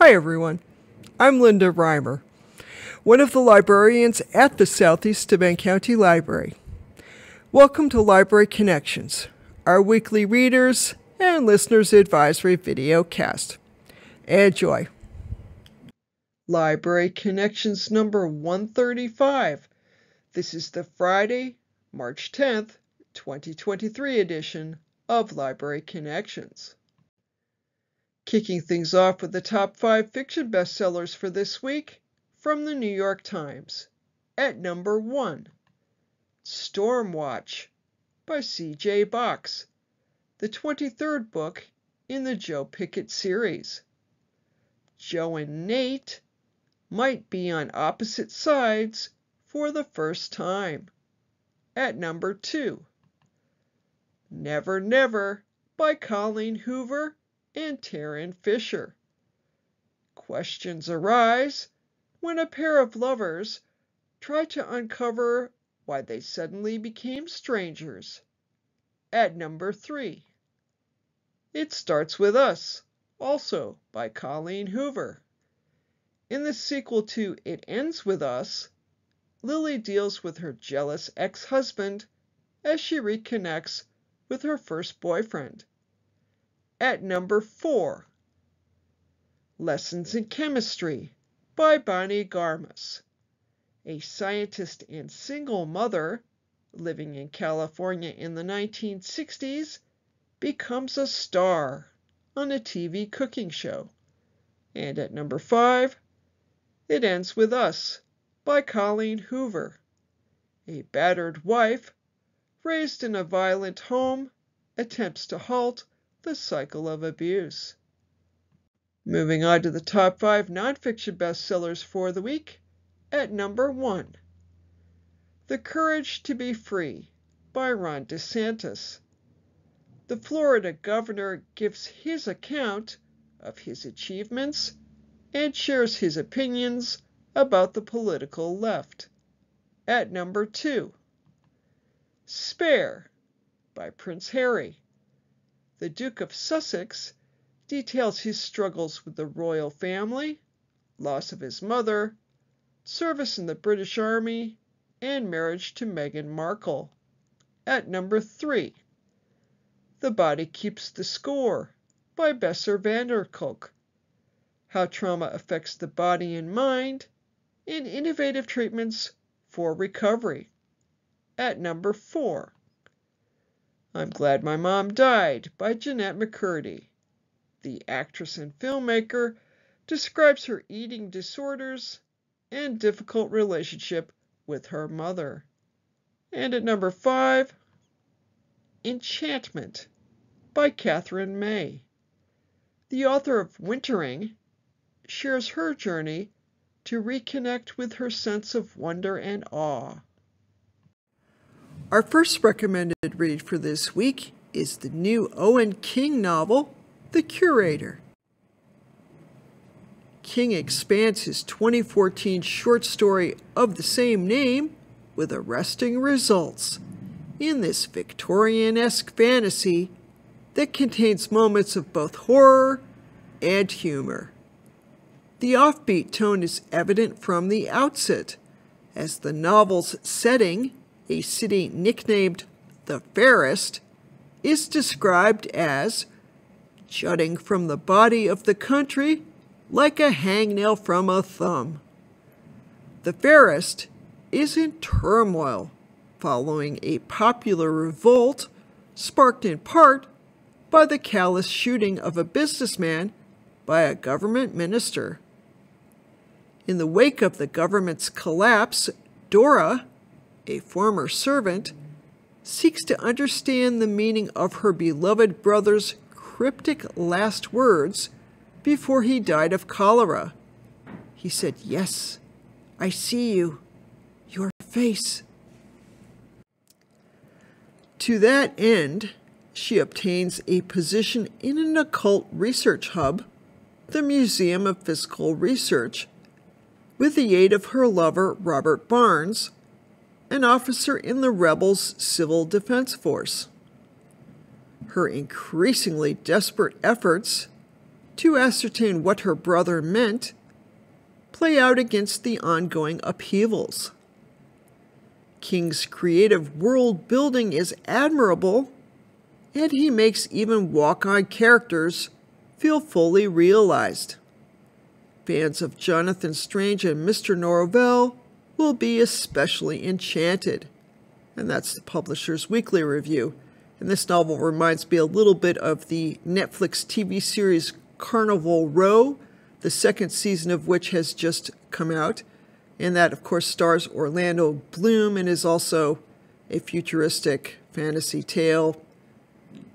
Hi, everyone. I'm Linda Reimer, one of the librarians at the Southeast Steuben County Library. Welcome to Library Connections, our weekly readers and listeners advisory video cast. Enjoy. Library Connections number 135. This is the Friday, March 10th, 2023 edition of Library Connections. Kicking things off with the top five fiction bestsellers for this week from the New York Times. At number one, Stormwatch by C.J. Box, the 23rd book in the Joe Pickett series. Joe and Nate might be on opposite sides for the first time. At number two, Never Never by Colleen Hoover and Tarryn Fisher. Questions arise when a pair of lovers try to uncover why they suddenly became strangers. At number three, It Starts With Us, also by Colleen Hoover. In the sequel to It Ends With Us, Lily deals with her jealous ex husband as she reconnects with her first boyfriend. At number four, Lessons in Chemistry by Bonnie Garmus. A scientist and single mother living in California in the 1960s becomes a star on a TV cooking show. And at number five, It Ends With Us by Colleen Hoover. A battered wife raised in a violent home, attempts to halt the cycle of abuse. Moving on to the top five nonfiction bestsellers for the week. At number one, The Courage to Be Free by Ron DeSantis. The Florida governor gives his account of his achievements and shares his opinions about the political left. At number two, Spare by Prince Harry. The Duke of Sussex details his struggles with the royal family, loss of his mother, service in the British Army, and marriage to Meghan Markle. At number three, The Body Keeps the Score by Bessel van der Kolk. How trauma affects the body and mind, and innovative treatments for recovery at number four. I'm Glad My Mom Died by Jennette McCurdy. The actress and filmmaker describes her eating disorders and difficult relationship with her mother. And at number five, Enchantment by Katherine May. The author of Wintering shares her journey to reconnect with her sense of wonder and awe. Our first recommended read for this week is the new Owen King novel, The Curator. King expands his 2014 short story of the same name with arresting results in this Victorian esque fantasy that contains moments of both horror and humor. The offbeat tone is evident from the outset, as the novel's setting a city nicknamed the Fairest, is described as jutting from the body of the country like a hangnail from a thumb. The Fairest is in turmoil following a popular revolt sparked in part by the callous shooting of a businessman by a government minister. In the wake of the government's collapse, Dora, a former servant, seeks to understand the meaning of her beloved brother's cryptic last words before he died of cholera. He said, Yes, I see you, your face. To that end, she obtains a position in an occult research hub, the Museum of Psychical Research, with the aid of her lover, Robert Barnes, an officer in the rebels' Civil Defense Force. Her increasingly desperate efforts to ascertain what her brother meant play out against the ongoing upheavals. King's creative world building is admirable, and he makes even walk on characters feel fully realized. Fans of Jonathan Strange and Mr. Norrell will be especially enchanted. And that's the publisher's weekly review. And this novel reminds me a little bit of the Netflix TV series Carnival Row, the second season of which has just come out. And that, of course, stars Orlando Bloom and is also a futuristic fantasy tale,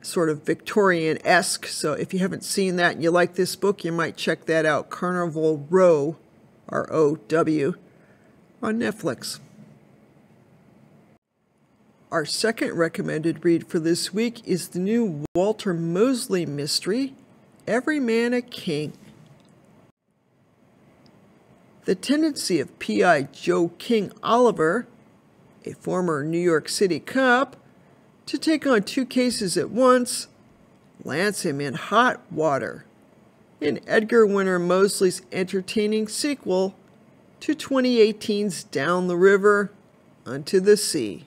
sort of Victorian esque. So if you haven't seen that and you like this book, you might check that out Carnival Row, R O W, on Netflix. Our second recommended read for this week is the new Walter Mosley mystery, Every Man a King. The tendency of P.I. Joe King Oliver, a former New York City cop, to take on two cases at once lands him in hot water in Edgar winner Mosley's entertaining sequel to 2018's Down the River Unto the Sea.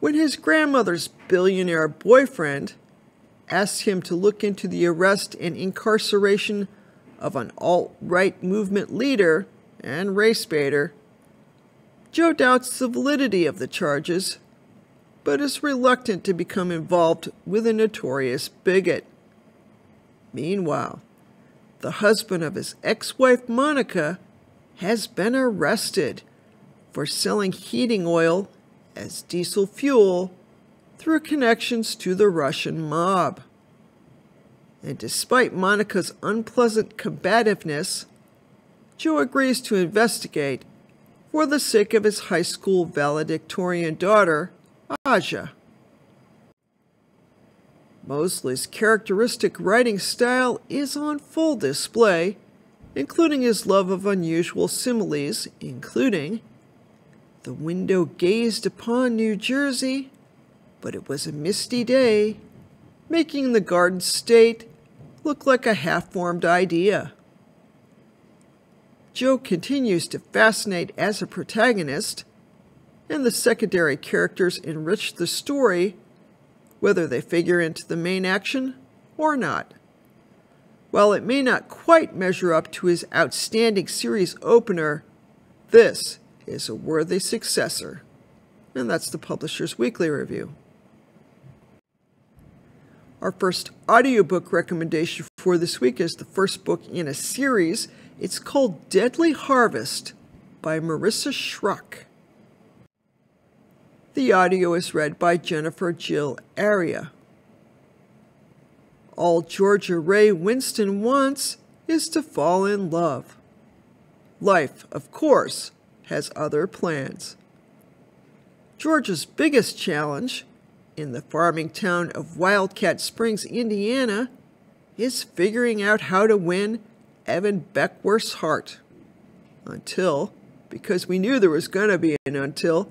When his grandmother's billionaire boyfriend asked him to look into the arrest and incarceration of an alt right movement leader and race baiter, Joe doubts the validity of the charges, but is reluctant to become involved with a notorious bigot. Meanwhile, the husband of his ex wife Monica has been arrested for selling heating oil as diesel fuel through connections to the Russian mob. And despite Monica's unpleasant combativeness, Joe agrees to investigate for the sake of his high school valedictorian daughter, Aja. Mosley's characteristic writing style is on full display, including his love of unusual similes, including the window gazed upon New Jersey, but it was a misty day, making the Garden State look like a half formed idea. Joe continues to fascinate as a protagonist, and the secondary characters enrich the story, whether they figure into the main action or not. While it may not quite measure up to his outstanding series opener, this is a worthy successor. And that's the publisher's weekly review. Our first audiobook recommendation for this week is the first book in a series. It's called Deadly Harvest by Marissa Shrock. The audio is read by Jennifer Jill Araya. All Georgia Ray Winston wants is to fall in love. Life, of course, has other plans. Georgia's biggest challenge in the farming town of Wildcat Springs, Indiana, is figuring out how to win Evan Beckworth's heart. Until, because we knew there was going to be an until,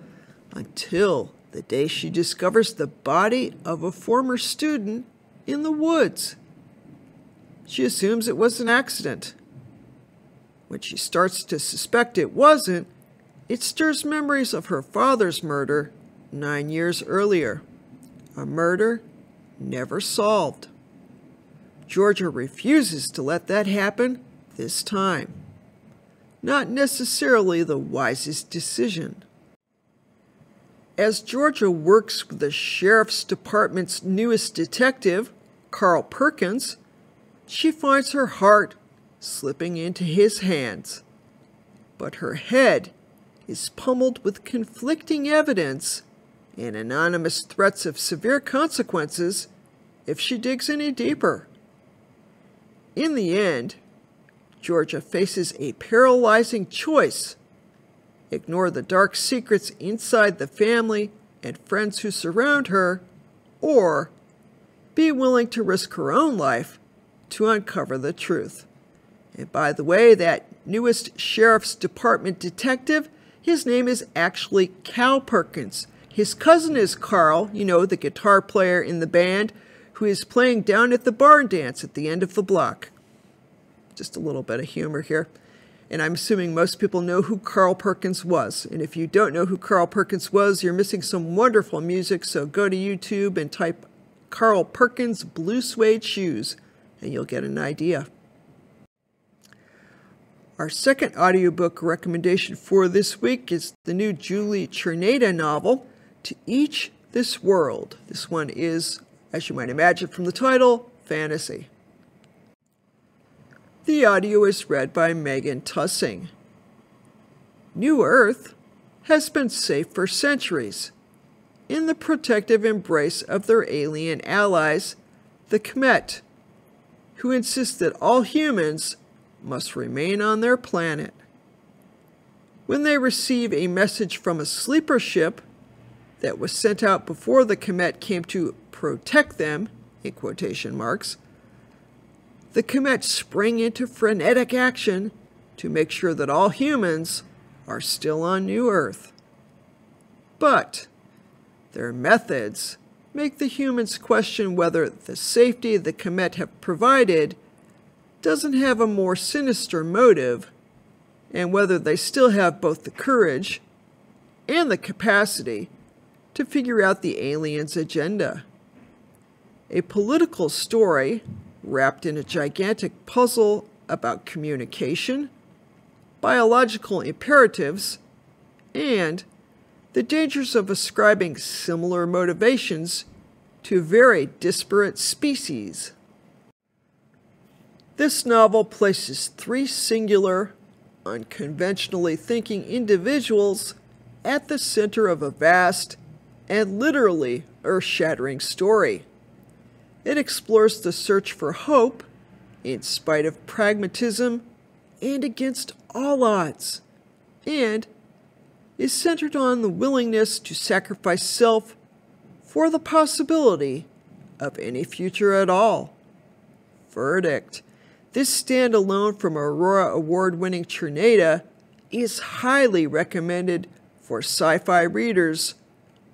until the day she discovers the body of a former student in the woods. She assumes it was an accident. When she starts to suspect it wasn't, it stirs memories of her father's murder nine years earlier, a murder never solved. Georgia refuses to let that happen this time. Not necessarily the wisest decision. As Georgia works with the Sheriff's Department's newest detective, Carl Perkins, she finds her heart slipping into his hands. But her head is pummeled with conflicting evidence and anonymous threats of severe consequences if she digs any deeper. In the end, Georgia faces a paralyzing choice ignore the dark secrets inside the family and friends who surround her, or be willing to risk her own life to uncover the truth. And by the way, that newest Sheriff's Department detective his name is actually Cal Perkins. His cousin is Carl, you know, the guitar player in the band, who is playing down at the barn dance at the end of the block. Just a little bit of humor here. And I'm assuming most people know who Carl Perkins was. And if you don't know who Carl Perkins was, you're missing some wonderful music. So go to YouTube and type Carl Perkins Blue Suede Shoes, and you'll get an idea. Our second audiobook recommendation for this week is the new Julie Czerneda novel, To Each This World. This one is, as you might imagine from the title, fantasy. The audio is read by Megan Tusing. New Earth has been safe for centuries in the protective embrace of their alien allies, the Kmet, who insist that all humans must remain on their planet. When they receive a message from a sleeper ship that was sent out before the Kmet came to protect them, in quotation marks, the Kmet spring into frenetic action to make sure that all humans are still on New Earth. But their methods make the humans question whether the safety the Kmet have provided doesn't have a more sinister motive, and whether they still have both the courage and the capacity to figure out the aliens' agenda. A political story wrapped in a gigantic puzzle about communication, biological imperatives, and the dangers of ascribing similar motivations to very disparate species. This novel places three singular, unconventionally thinking individuals at the center of a vast and literally earth shattering story. It explores the search for hope in spite of pragmatism and against all odds, and is centered on the willingness to sacrifice self for the possibility of any future at all. Verdict. This standalone from Aurora Award winning Czerneda is highly recommended for sci fi readers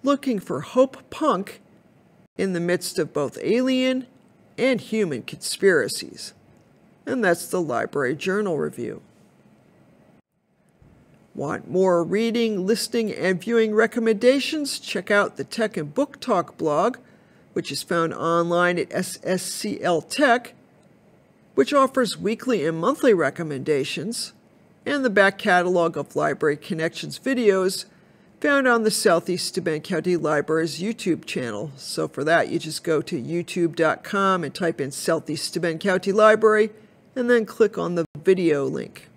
looking for hope punk in the midst of both alien and human conspiracies. And that's the Library Journal Review. Want more reading, listening, and viewing recommendations? Check out the Tech and Book Talk blog, which is found online at SSCL Tech, which offers weekly and monthly recommendations, and the back catalog of Library Connections videos found on the Southeast Steuben County Library's YouTube channel. So for that, you just go to youtube.com and type in Southeast Steuben County Library and then click on the video link.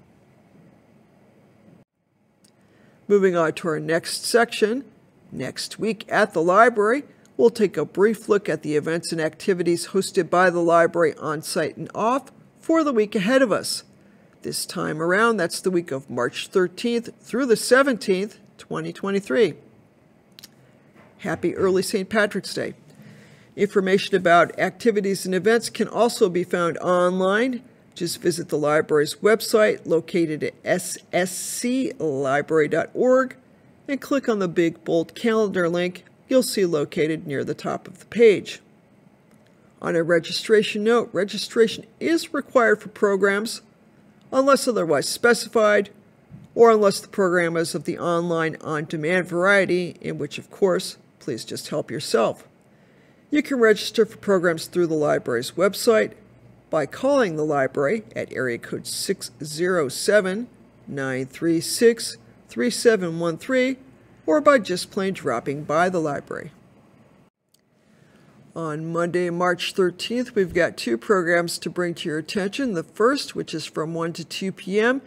Moving on to our next section, next week at the library, we'll take a brief look at the events and activities hosted by the library on site and off for the week ahead of us. This time around, that's the week of March 13th through the 17th, 2023. Happy early St. Patrick's Day. Information about activities and events can also be found online. Just visit the library's website located at ssclibrary.org and click on the big bold calendar link you'll see located near the top of the page. On a registration note, registration is required for programs unless otherwise specified or unless the program is of the online on demand variety, in which, of course, please just help yourself. You can register for programs through the library's website by calling the library at area code 607 936 3713 or by just plain dropping by the library. On Monday, March 13th, we've got two programs to bring to your attention. The first, which is from 1 to 2 p.m.,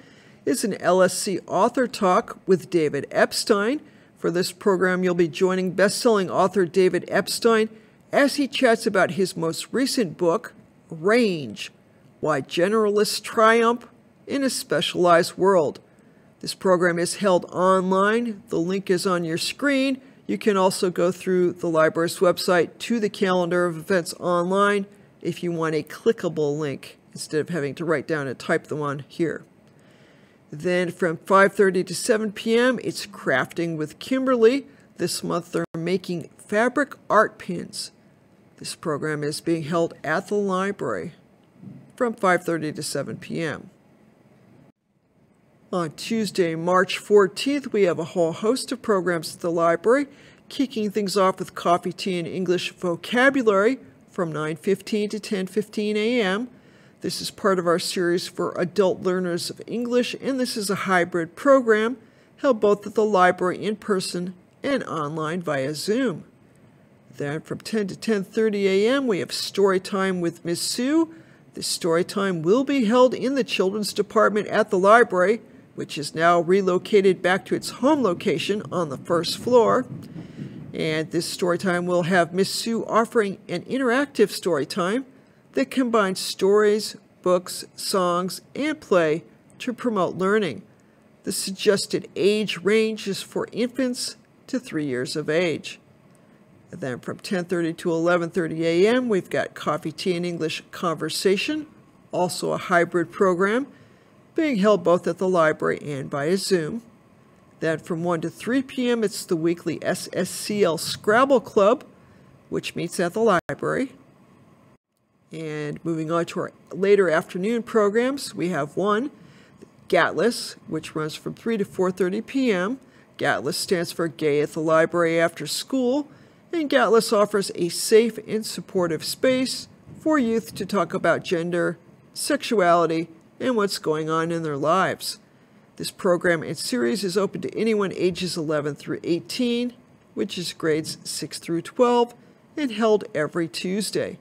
is an LSC author talk with David Epstein. For this program, you'll be joining best-selling author David Epstein as he chats about his most recent book, Range: Why Generalists Triumph in a Specialized World. This program is held online. The link is on your screen. You can also go through the library's website to the calendar of events online if you want a clickable link instead of having to write down and type the one here. Then from 5:30 to 7 p.m., it's crafting with Kimberly. This month they're making fabric art pins. This program is being held at the library from 5:30 to 7 p.m. On Tuesday, March 14th, we have a whole host of programs at the library, kicking things off with coffee, tea, and English vocabulary from 9:15 to 10:15 a.m. This is part of our series for adult learners of English, and this is a hybrid program held both at the library in person and online via Zoom. Then from 10 to 10:30 a.m. we have story time with Miss Sue. This story time will be held in the children's department at the library, which is now relocated back to its home location on the first floor. And this story time will have Miss Sue offering an interactive story time that combines stories, books, songs, and play to promote learning. The suggested age range is for infants to 3 years of age. And then from 10:30 to 11:30 a.m., we've got Coffee Tea and English Conversation, also a hybrid program being held both at the library and via Zoom. Then from 1 to 3 p.m., it's the weekly SSCL Scrabble Club, which meets at the library. And moving on to our later afternoon programs, we have one, GATLIS, which runs from 3 to 4.30 p.m. GATLIS stands for Gay at the Library After School, and GATLIS offers a safe and supportive space for youth to talk about gender, sexuality, and what's going on in their lives. This program and series is open to anyone ages 11 through 18, which is grades 6 through 12, and held every Tuesday.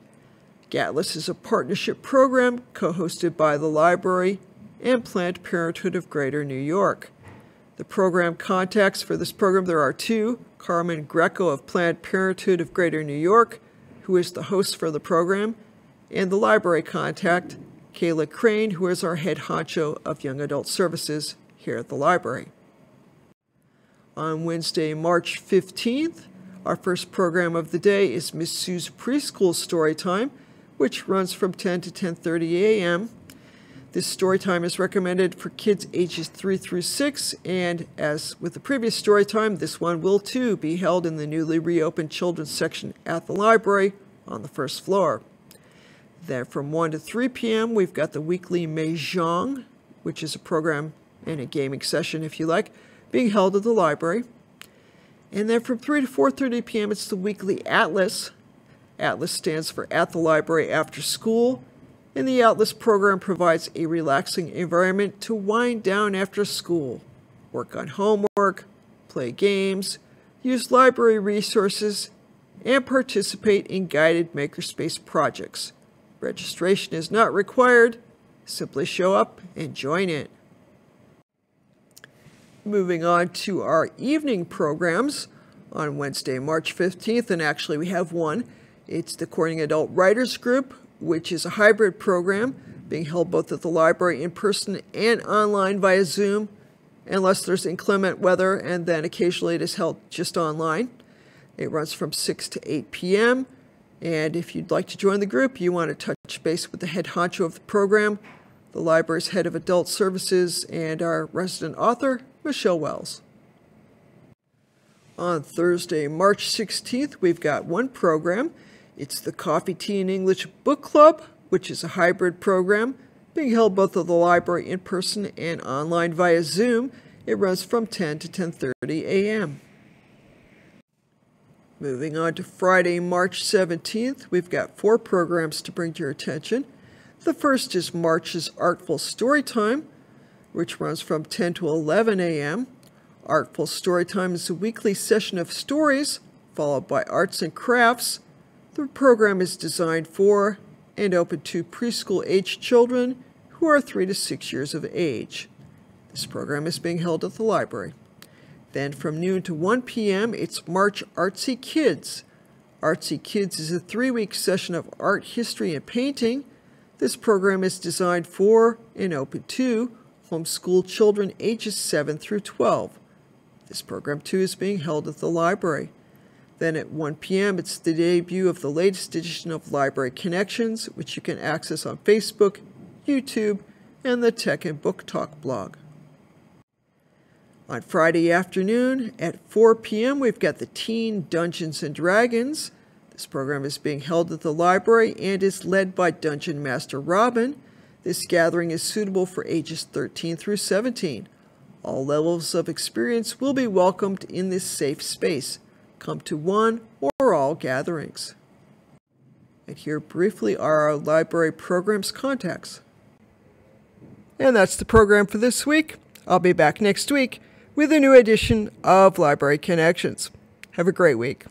GATLIS is a partnership program co-hosted by the library and Planned Parenthood of Greater New York. The program contacts for this program, there are two, Carmen Greco of Planned Parenthood of Greater New York, who is the host for the program, and the library contact, Kayla Crane, who is our head honcho of Young Adult Services here at the library. On Wednesday, March 15th, our first program of the day is Miss Sue's Preschool Story Time, which runs from 10 to 10.30 a.m. This story time is recommended for kids ages 3 through 6, and as with the previous story time, this one will too be held in the newly reopened children's section at the library on the first floor. Then from 1 to 3 p.m., we've got the weekly Mahjong, which is a program and a gaming session, if you like, being held at the library. And then from 3 to 4.30 p.m., it's the weekly Atlas. Atlas stands for At the Library After School, and the Atlas program provides a relaxing environment to wind down after school, work on homework, play games, use library resources, and participate in guided makerspace projects. Registration is not required. Simply show up and join in. Moving on to our evening programs on Wednesday, March 15th, and actually we have one. It's the Corning Adult Writers Group, which is a hybrid program being held both at the library in person and online via Zoom, unless there's inclement weather, and then occasionally it is held just online. It runs from 6 to 8 p.m. And if you'd like to join the group, you want to touch base with the head honcho of the program, the library's head of adult services, and our resident author, Michelle Wells. On Thursday, March 16th, we've got one program. It's the Coffee, Tea, and English Book Club, which is a hybrid program being held both at the library in person and online via Zoom. It runs from 10 to 10.30 a.m. Moving on to Friday, March 17th, we've got four programs to bring to your attention. The first is March's Artful Storytime, which runs from 10 to 11 a.m. Artful Storytime is a weekly session of stories, followed by arts and crafts, the program is designed for and open to preschool age children who are 3 to 6 years of age. This program is being held at the library. Then from noon to 1 p.m., it's March Artsy Kids. Artsy Kids is a three-week session of art, history, and painting. This program is designed for and open to homeschool children ages 7 through 12. This program too is being held at the library. Then at 1 p.m., it's the debut of the latest edition of Library Connections, which you can access on Facebook, YouTube, and the Tech and Book Talk blog. On Friday afternoon at 4 p.m., we've got the Teen Dungeons and Dragons. This program is being held at the library and is led by Dungeon Master Robin. This gathering is suitable for ages 13 through 17. All levels of experience will be welcomed in this safe space. Come to one or all gatherings. And here briefly are our library programs contacts. And that's the program for this week. I'll be back next week with a new edition of Library Connections. Have a great week.